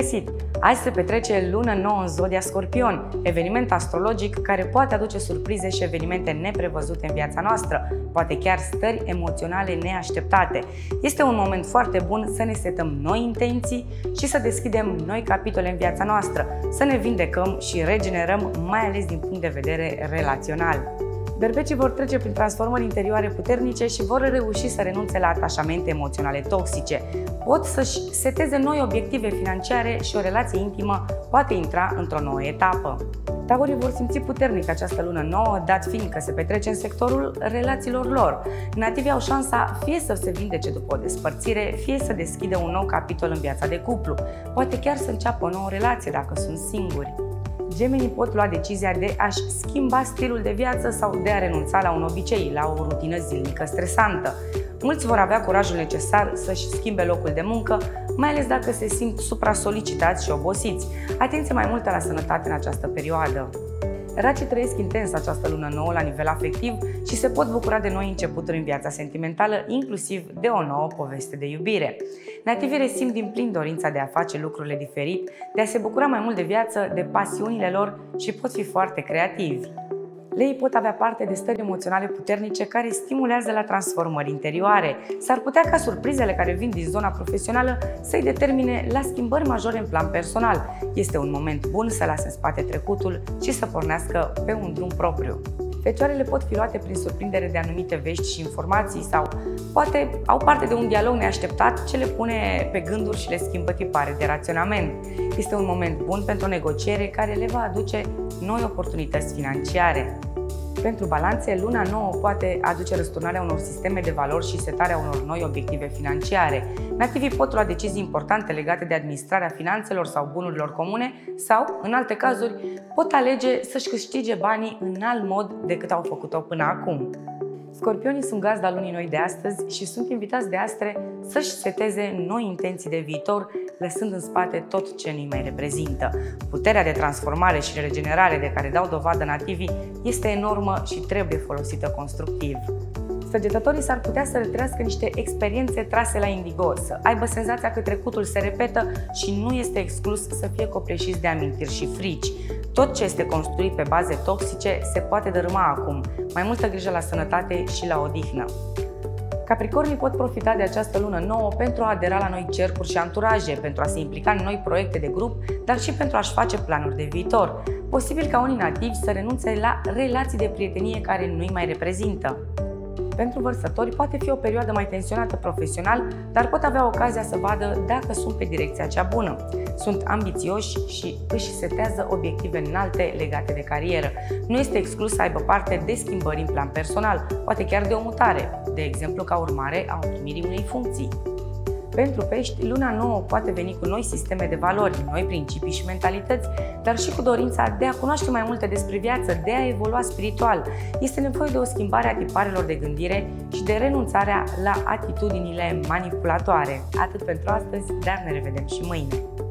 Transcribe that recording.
găsit! Azi se petrece luna nouă în Zodia Scorpion, eveniment astrologic care poate aduce surprize și evenimente neprevăzute în viața noastră, poate chiar stări emoționale neașteptate. Este un moment foarte bun să ne setăm noi intenții și să deschidem noi capitole în viața noastră, să ne vindecăm și regenerăm, mai ales din punct de vedere relațional. Berbecii vor trece prin transformări interioare puternice și vor reuși să renunțe la atașamente emoționale toxice. Pot să-și seteze noi obiective financiare și o relație intimă poate intra într-o nouă etapă. Taurii vor simți puternic această lună nouă, dat fiind că se petrece în sectorul relațiilor lor. Nativii au șansa fie să se vindece după o despărțire, fie să deschidă un nou capitol în viața de cuplu, poate chiar să înceapă o nouă relație dacă sunt singuri gemenii pot lua decizia de a-și schimba stilul de viață sau de a renunța la un obicei, la o rutină zilnică stresantă. Mulți vor avea curajul necesar să-și schimbe locul de muncă, mai ales dacă se simt supra-solicitați și obosiți. Atenție mai multă la sănătate în această perioadă. Racii trăiesc intens această lună nouă la nivel afectiv și se pot bucura de noi începuturi în viața sentimentală, inclusiv de o nouă poveste de iubire. Nativii resimt din plin dorința de a face lucrurile diferit, de a se bucura mai mult de viață, de pasiunile lor și pot fi foarte creativi. Leii pot avea parte de stări emoționale puternice care stimulează la transformări interioare. S-ar putea ca surprizele care vin din zona profesională să-i determine la schimbări majore în plan personal. Este un moment bun să lase în spate trecutul și să pornească pe un drum propriu. Fecioarele pot fi luate prin surprindere de anumite vești și informații sau poate au parte de un dialog neașteptat ce le pune pe gânduri și le schimbă tipare de raționament. Este un moment bun pentru o negociere care le va aduce noi oportunități financiare. Pentru balanțe, luna nouă poate aduce răsturnarea unor sisteme de valori și setarea unor noi obiective financiare. Nativii pot lua decizii importante legate de administrarea finanțelor sau bunurilor comune sau, în alte cazuri, pot alege să-și câștige banii în alt mod decât au făcut-o până acum. Scorpionii sunt gazda lunii noi de astăzi și sunt invitați de astre să-și seteze noi intenții de viitor, lăsând în spate tot ce nu mai reprezintă. Puterea de transformare și regenerare de care dau dovadă nativii este enormă și trebuie folosită constructiv. Săgetătorii s-ar putea să retrăiască niște experiențe trase la indigo, să aibă senzația că trecutul se repetă și nu este exclus să fie copleșiți de amintiri și frici. Tot ce este construit pe baze toxice se poate dărâma acum. Mai multă grijă la sănătate și la odihnă. Capricornii pot profita de această lună nouă pentru a adera la noi cercuri și anturaje, pentru a se implica în noi proiecte de grup, dar și pentru a-și face planuri de viitor. Posibil ca unii nativi să renunțe la relații de prietenie care nu-i mai reprezintă. Pentru vărsători poate fi o perioadă mai tensionată profesional, dar pot avea ocazia să vadă dacă sunt pe direcția cea bună. Sunt ambițioși și își setează obiective înalte legate de carieră. Nu este exclus să aibă parte de schimbări în plan personal, poate chiar de o mutare, de exemplu ca urmare a primirii unei funcții. Pentru pești, luna nouă poate veni cu noi sisteme de valori, noi principii și mentalități, dar și cu dorința de a cunoaște mai multe despre viață, de a evolua spiritual. Este nevoie de o schimbare a tiparelor de gândire și de renunțarea la atitudinile manipulatoare. Atât pentru astăzi, dar ne revedem și mâine!